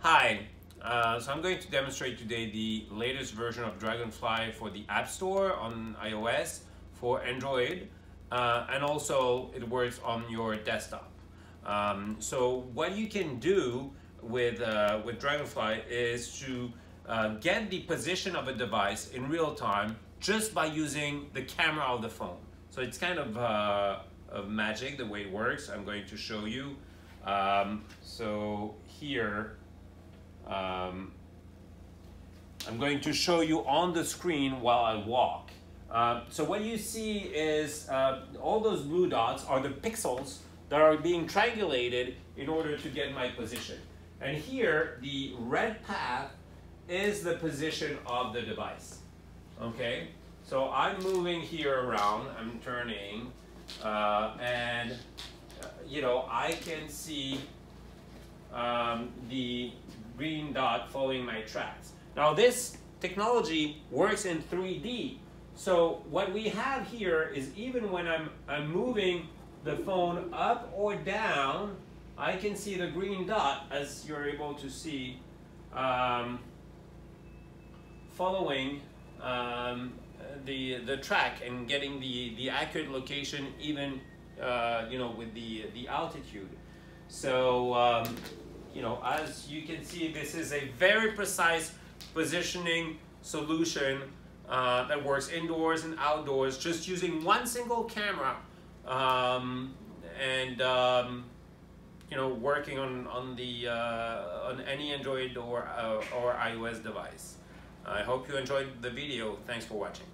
Hi, uh, so I'm going to demonstrate today the latest version of Dragonfly for the App Store on iOS, for Android, uh, and also it works on your desktop. Um, so what you can do with, uh, with Dragonfly is to uh, get the position of a device in real time just by using the camera of the phone. So it's kind of, uh, of magic the way it works. I'm going to show you. Um, so here, um, I'm going to show you on the screen while I walk. Uh, so what you see is uh, all those blue dots are the pixels that are being triangulated in order to get my position. And here, the red path is the position of the device. Okay, so I'm moving here around, I'm turning, uh, and uh, you know, I can see um, the green dot following my tracks. Now this technology works in 3D. So what we have here is even when I'm, I'm moving the phone up or down, I can see the green dot as you're able to see um, following um, the, the track and getting the, the accurate location even uh, you know with the, the altitude. So um, you know, as you can see, this is a very precise positioning solution uh, that works indoors and outdoors, just using one single camera um, and um, you know, working on on the uh, on any Android or uh, or iOS device. I hope you enjoyed the video. Thanks for watching.